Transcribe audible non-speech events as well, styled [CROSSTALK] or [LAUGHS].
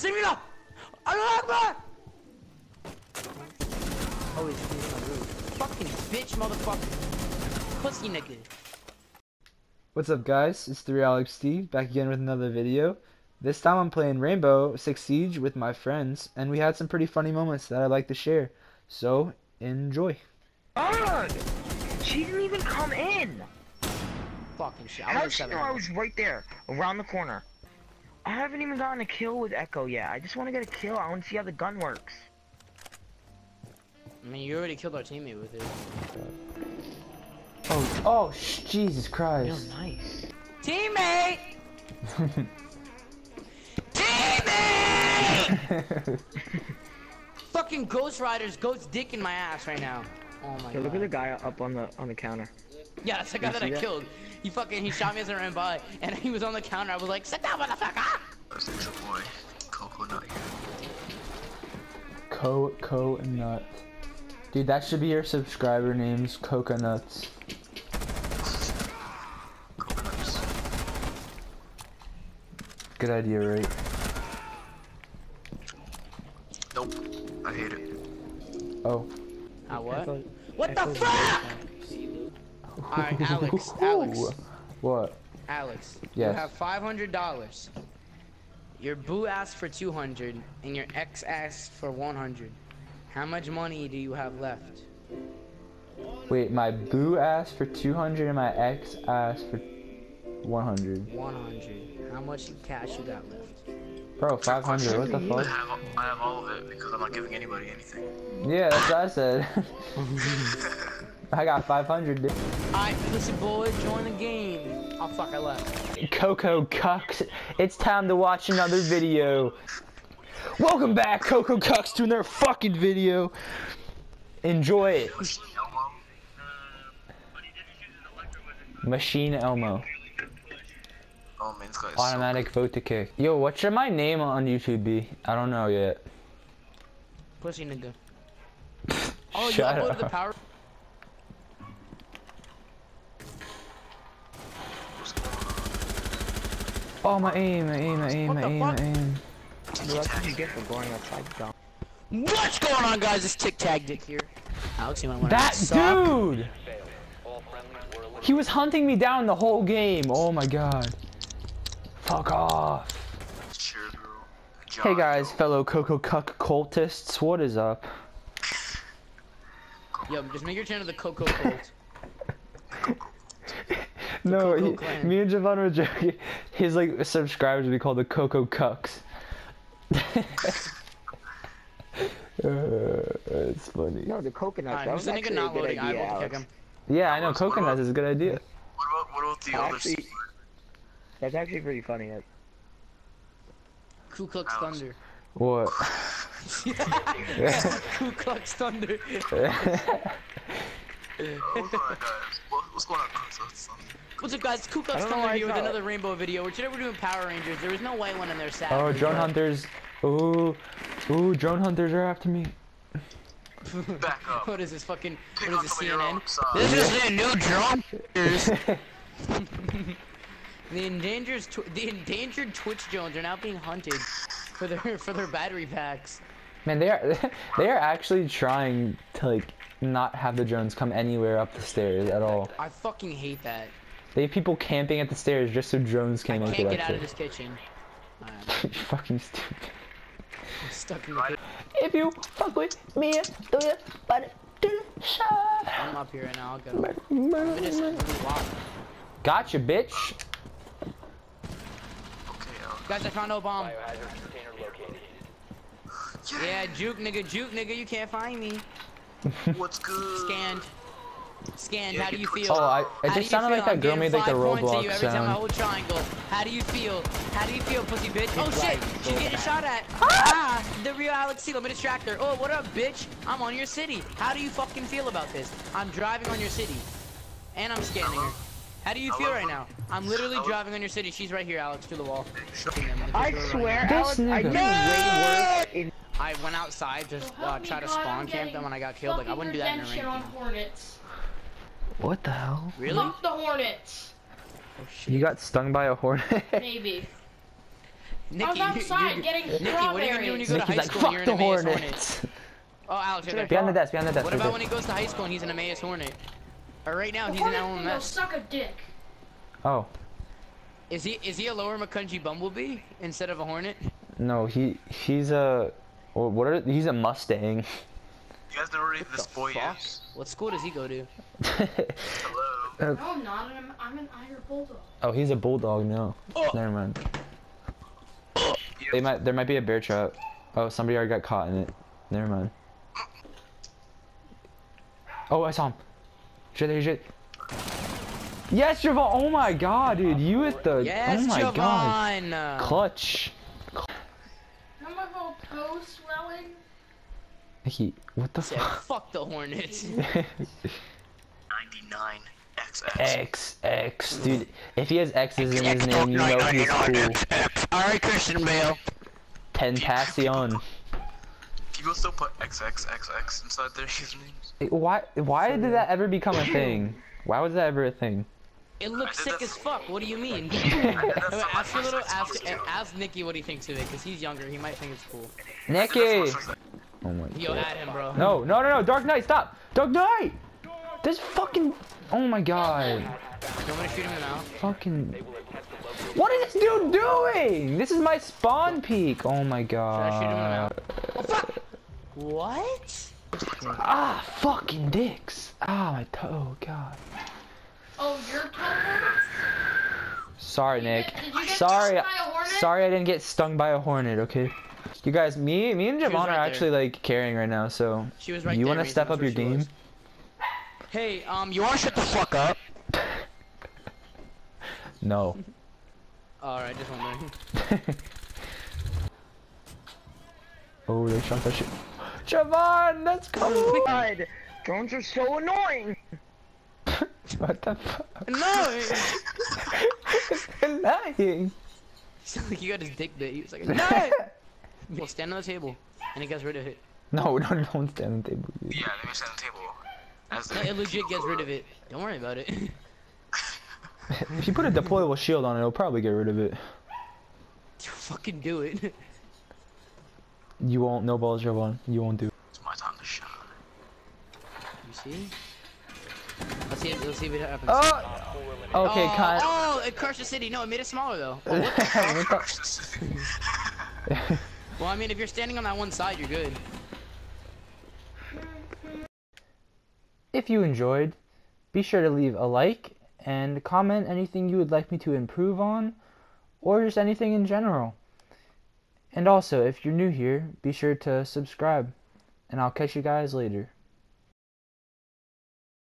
Casemiro! Allah Akbar! Oh, he's he's on the. Fucking bitch, motherfucker. Pussy nigga. What's up guys, it's the Real Alex T, back again with another video. This time I'm playing Rainbow Six Siege with my friends, and we had some pretty funny moments that I'd like to share. So, enjoy. God! She didn't even come in! Fucking shit. I How did she know I was right there, around the corner? I haven't even gotten a kill with Echo yet. I just want to get a kill. I want to see how the gun works. I mean, you already killed our teammate with it. Oh, oh, sh Jesus Yo, Christ. Oh, nice. Teammate! [LAUGHS] Teammate! [LAUGHS] Fucking Ghost Rider's Ghost dick in my ass right now. Oh my Yo, god. look at the guy up on the on the counter. Yeah, that's the guy You that I that? killed. He fucking, he shot me as I ran by, and he was on the counter. I was like, sit down, motherfucker! That's your boy, Coconut here. Co Coconut. Dude, that should be your subscriber names, Coconuts. Coconuts. Good idea, right? Nope. I hate it. Oh. Ah, what? Echo- What the fuck? Alright, [LAUGHS] Alex, Alex. What? Alex, Yes. you have five hundred dollars. Your boo asked for two hundred, and your ex asked for one hundred. How much money do you have left? Wait, my boo asked for 200 and my ex asked for 100. One hundred. How much cash you got left? Bro, 500, what the I fuck? have, I have all of it because I'm not giving anybody anything. Yeah, that's what I said. [LAUGHS] [LAUGHS] [LAUGHS] I got 500, dude. Alright, listen, boy, join the game. Oh fuck, I left. Coco Cucks, it's time to watch another video. Welcome back, Coco Cucks, to another fucking video. Enjoy it. Machine Elmo. Oh man, is so Automatic vote to kick. Yo, what should my name on YouTube be? I don't know yet. Pussy nigga. [LAUGHS] Oh, you Shut uploaded the up. power. Oh, my aim, my aim, my aim, What my the aim, my fuck? aim. Well, that's what you get for going outside the. What's going on, guys? It's Tic Tac Dick here. Alex, you might want That to suck. dude! He was hunting me down the whole game. Oh my god. Fuck off. Cheers, bro. Good Hey guys, fellow Coco Cuck cultists, what is up? Yo, just make your channel the Coco Cult. [LAUGHS] No, he, me and Javon were joking. [LAUGHS] His like subscribers would be called the Coco Cucks. [LAUGHS] uh, it's funny. No, the coconut. Alright, that who's was the nigga a not good loading? I will kick him. Yeah, I know. Coconuts is a good idea. What about, what about the other Actually- sport? That's actually pretty funny. That Ku Klux Alex. Thunder. What? Ku Klux Thunder. Oh, what's going on, guys? What, what's going on, Coconuts? What's up, guys? Ku I Klux don't know Thunder why here with it's another rainbow video. Where today we're doing Power Rangers. There was no white one in there, sadly. oh, drone but- hunters. Ooh, ooh, drone hunters are after me. Back up. [LAUGHS] What is this fucking? Pick What on is this some of CNN? This is the new drone. hunters. [LAUGHS] [LAUGHS] The endangered tw- the endangered Twitch drones are now being hunted for their for their battery packs. Man, they are they are actually trying to like not have the drones come anywhere up the stairs at all. I fucking hate that. They have people camping at the stairs just so drones I can't make can't get out of there. this kitchen. [LAUGHS] Alright, You're fucking stupid. I'm stuck in the kitchen. If you fuck with me, do you but do shot. I'm up here right now. I'll get him. It is really locked. Gotcha, bitch. Okay, Guys, I found no bomb. Yeah, juke nigga, juke nigga, you can't find me. What's good? Scanned. Scanned, how do you feel? Oh, I, it just sounded like that girl made like the five Roblox you every time I sound. hold triangle. How do you feel? How do you feel, pussy bitch? Oh shit, she's getting shot at. Ah, the real Alex T. Let me distract her. Oh, what up, bitch? I'm on your city. How do you fucking feel about this? I'm driving on your city, and I'm scanning her. How do you feel right now? I'm literally driving on your city. She's right here, Alex, to the wall. I swear, This Alex, I nigga. did way worse in I went outside to uh, try to spawn camp them when I got killed. Like I wouldn't do that in a redemption on Hornets. What the hell? Really? Fuck the Hornets. Oh shit. You got stung by a hornet? [LAUGHS] Maybe. Nikki, I was you- outside you- getting Nikki, what are you gonna do when you go to Nikki's high like, school fuck and you're an Emmaus Hornets. Hornet? [LAUGHS] Oh, Alex, right there. Behind the desk, behind the desk. What about there. when he goes to high school and he's an Emmaus Hornet? Or right now, The he's an Hornet can LMS. suck a dick. Oh, Is he is he a lower Macungie Bumblebee instead of a Hornet? no, he he's a what are he's a Mustang. [LAUGHS] You guys know where this boy fuck? is? What school does he go to? Hello. [LAUGHS] Uh, no, I'm not. I'm, I'm an Eyer Bulldog. oh, he's a bulldog now. Oh. Never mind. Oh. They might there might be a bear trap. Oh, somebody already got caught in it. Never mind. Oh, I saw him. Shit, there, shit. Yes, Javon. Oh my god, dude. You with the. Oh yes, oh my god. Javon. Clutch. Now my whole toe swelling. He. What the Said, fuck? fuck the Hornets. [LAUGHS] 99 XX. X X, dude. If he has X's in his name, you know he's cool. Alright, Christian Bale. Tentacion. People still put XXXX inside their usernames. Why? Why did that ever become a thing? Why was that ever a thing? It looks sick as fuck. What do you mean? I did that for ask my your little, ask, ask Nicky what he thinks of it, cause he's younger. He might think it's cool. Nicky. That's my first- Oh my Yo, god. add him, bro. No, no, no, no. Dark Knight, stop. Dark Knight. This fucking. Oh my god. You want to shoot him in the mouth? Fucking. What is this dude doing? This is my spawn peak. Oh my Should I shoot him in the god. Oh fuck! What? Ah, fucking dicks. Ah, my toe. God. Oh, your toe hurts? Sorry, Nick. Did you get Sorry. by a? Sorry, I didn't get stung by a hornet. Okay. You guys, me, me and Javon right are there. actually like carrying right now. So She was right you want to step up your game? was. Hey, um, you wanna shut the fuck up? [LAUGHS] No. [LAUGHS] Alright, just wondering. [LAUGHS] oh, they shot that shit. Javon, let's go. God, drones are so annoying. what the fuck? No! Lying. Sounded like you got his dick bit. He was like, no! Well, stand on the table, and he gets rid of it. No, [LAUGHS] no, don't stand on the table. dude. Yeah, let me stand on the table. As No, it legit gets rid of it. Don't worry about it. [LAUGHS] If you put a deployable shield on it, it'll probably get rid of it. [LAUGHS] You Fucking do it. You You won't. No balls, Javon. You won't do. it. It's my time to shine. You see? Let's see. Let's see if it happens. Oh. Okay, oh, kind. Oh, it crushed the city. No, it made it smaller though. Oh, what the- What the- well, I mean, if you're standing on that one side, you're good. If you enjoyed, be sure to leave a like and comment anything you would like me to improve on, or just anything in general. And also, if you're new here, be sure to subscribe, and I'll catch you guys later.